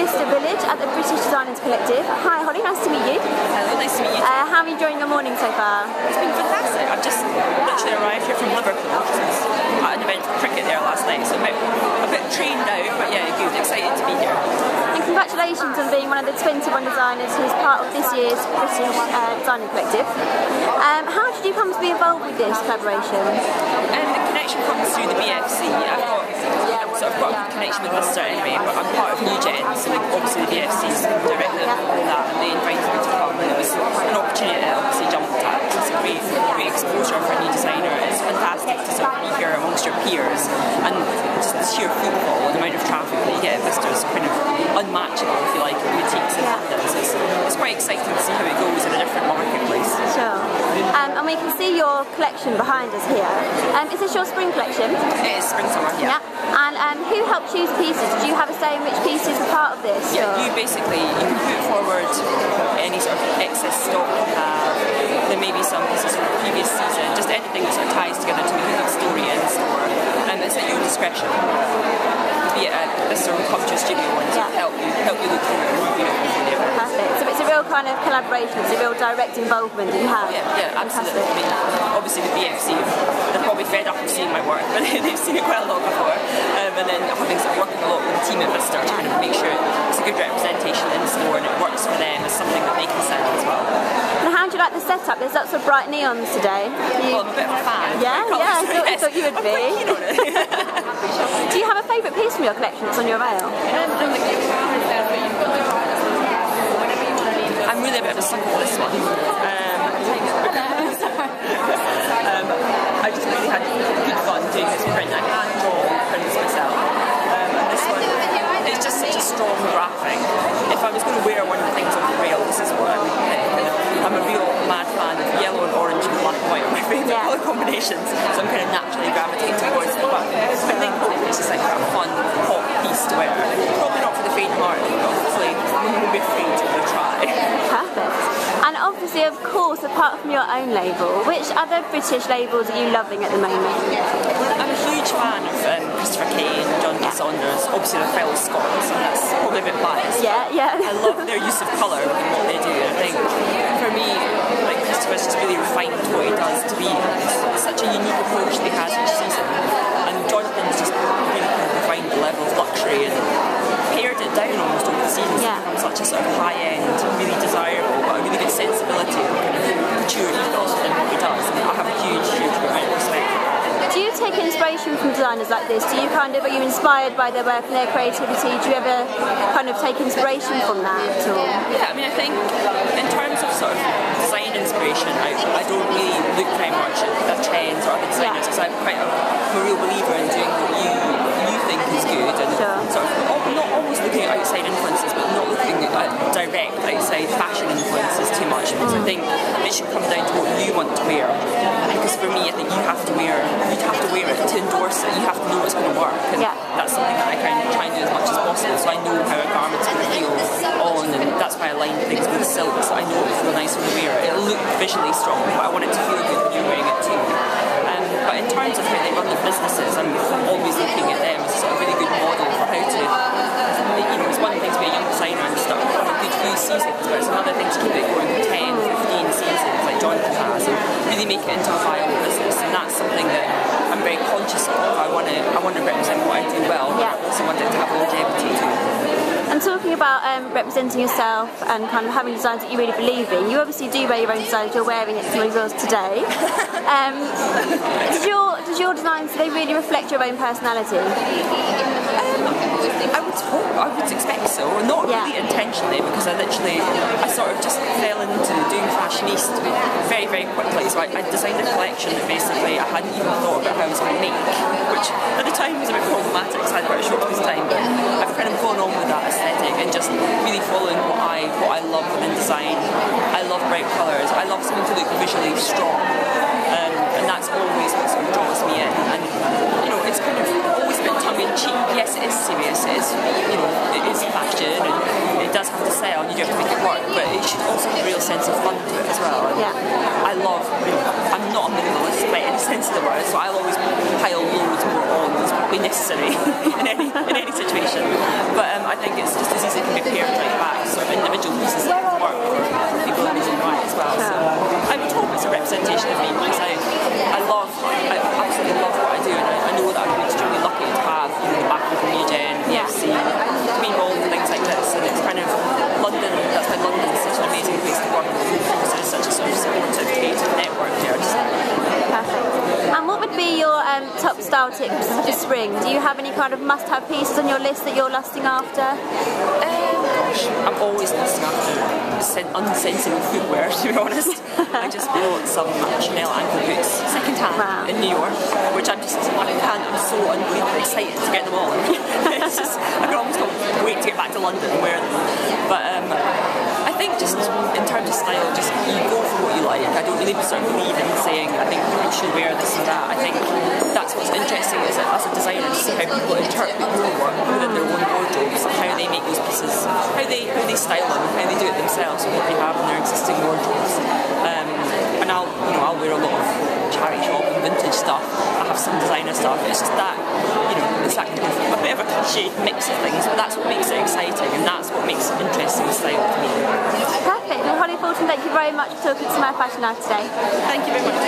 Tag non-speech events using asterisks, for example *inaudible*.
Bicester Village at the British Designers Collective. Hi Holly, nice to meet you. Hello, nice to meet you. Uh, how are you enjoying your morning so far? It's been fantastic. I've just literally arrived here from Liverpool. at an event for cricket there last night, so a bit, a bit trained out, but yeah, good. Excited to be here. And congratulations on being one of the 21 designers who's part of this year's British uh, Designer Collective. Um, you come to be involved with this collaboration? And the connection comes through the BFC. I've got so I've got a good connection with Bicester anyway, but I'm part of New Gen, so obviously the BFC is directly involved with that, and they invited me to come, and it was an opportunity I obviously jumped at. It's a great, great exposure for a new designer. It's fantastic to sort of be here amongst your peers, and just the sheer footfall and the amount of traffic that you get at Bicester is kind of unmatchable, if you like, in boutiques in London. So it's, it's quite exciting to see how it goes in a different marketplace. Sure. Um, and we can see your collection behind us here. Um, is this your spring collection? It is spring summer, yeah. yeah. And um, who helped choose pieces? Did you have a say in which pieces were part of this? Yeah, or? you basically you can put forward any sort of excess stock you have. There may be some pieces from the previous season, just anything that sort of ties together to make a good story in the store. And it's at your discretion. Be it at store come to a studio and yeah. help you help you look through it Perfect. So real kind of collaboration, it's a real direct involvement that you have. Yeah, yeah, absolutely. I mean, obviously the BFC, they're probably fed up of seeing my work, *laughs* but they've seen it quite a lot before. Um, and then having sort of working a lot with the team at Bicester to kind of make sure it's a good representation in the store and it works for them as something that they can sell as well. And how do you like the setup? There's lots of bright neons today. You... Well, I'm a bit of a fan. Yeah, yeah, I thought, yes. I thought you would *laughs* be. *laughs* do you have a favourite piece from your collection that's on your rail? I'm really a bit of a sucker for this one. Um, um, I just really had good fun doing this print. I hand draw prints myself. Um, and this one, it's just such a strong graphic. If I was going to wear one of the things on the rail, this is what I would pick. I'm a real mad fan of yellow and orange and black and white are *laughs* my favourite yeah. colour combinations, so I'm kind of naturally gravitating towards it. But I think hopefully it's just like a fun, pop piece to wear. Probably not for the faint-hearted, but hopefully we will be free to give it a try. And obviously, of course, apart from your own label, which other British labels are you loving at the moment? I'm a huge fan of um, Christopher Kane, Jonathan Saunders, obviously the fellow Scots, and that's probably a bit biased. Yeah, yeah. I love their use of colour in what they do. I think for me, like Christopher's just really refined what he does to be such a unique approach that he has each season. And Jonathan's just really kind of refined the level of luxury and pared it down almost over the seasons yeah. to become such a sort of high-end, really desirable, but a really good sensibility and kind of couture ethos within what he does. And I have a huge, huge amount of respect do you take inspiration from designers like this? Do you kind of, are you inspired by their work and their creativity? Do you ever kind of take inspiration from that at all? Yeah, I mean, I think in terms of sort of design inspiration, I, I don't really look very much at, at trends or other designers because yeah. I'm quite a, I'm a real believer in doing what you you think is good and sure. sort of not always looking at outside influences, but not looking at direct outside fashion influences too much because I mm. think it should come down to what you want to wear. Because for me, I think you have to wear to wear it to endorse it. You have to know it's going to work, and yeah. that's something that I kind of try and do as much as possible. So I know how a garment's going to feel on, and that's why I line things with silk. So I know it will feel nice when you wear it. It'll look visually strong, but I want it to feel good when you're wearing it too. Um, but in terms of how they run their businesses, I'm always looking at them as a sort of really good model for how to. You know, it's one thing to be a young designer and stuff, have a good few seasons, but it's another thing to keep it going for 10, 15 seasons, like Jonathan has, and really make it into a viable business. And that's something that I'm very conscious of. I want to, I want to represent what I do well, yeah. but I also want it to have longevity too. And talking about um, representing yourself and kind of having designs that you really believe in, you obviously do wear your own designs. You're wearing it some of yours today. *laughs* Um, does your does your designs do they really reflect your own personality? Um, I would hope, I would expect so. Not yeah. really intentionally, because I literally, I sort of just fell into doing fashionista very, very quickly. So I, I designed a collection that basically I hadn't even thought about how I was going to make, which at the time was a bit problematic because I had quite a short piece of time. But I've kind of gone on with that aesthetic and just really following what I what I love within design. I love bright colours. I love something to look visually strong, um, and that's always what sort of draws me in. And you know, it's kind of always been tongue in cheek. Yes, it is serious. It is, you know, it is fashion, and it does have to sell, and you do have to make it work. But it should also have a real sense of fun to it as well. And yeah. I love. You know, I'm not a minimalist by any sense of the word, so I'll always pile loads more on. There's probably necessary *laughs* in any in any situation. But um, I think it's just as easy to be paired like that, sort of individual pieces that work for people in their own right as well. So I would hope it's a representation of me because I I love I absolutely love what I do and I, I know that I'm extremely lucky to have you know, the back of the Regen, the Yeah. FC, to be involved in things like this and it's kind of London. That's why London is such an amazing place to work because there's such a sort of supportive creative network there. Just Perfect. And what would be your um, top style tips for spring? Do you have any kind of must-have pieces on your list that you're lusting after? Um, gosh, I'm always lusting after sen- unsensible footwear, *laughs* to be honest. I just bought some Chanel ankle boots second hand Wow. in New York, which I'm just, I can't, I'm so unbelievably excited to get them on. *laughs* it's just, I can almost wait to get back to London and wear them. But um, I think just in terms of style, just you go for what you like. I don't really sort of believe in saying, I think people should wear this and that. I think that's what's interesting is that as a designer to see how people interpret your work within their own wardrobes, how they make those pieces, how they how they style them, how they do it themselves, and what they have in their existing wardrobes. Um, and I'll you know I'll wear a lot of charity shop and vintage stuff. Some designer stuff. It's just that you know it's that kind of a bit of a cliche mix of things, but that's what makes it exciting, and that's what makes it interesting style to me. Perfect. Well, Holly Fulton, thank you very much for talking to my fashion hour today. Thank you very much.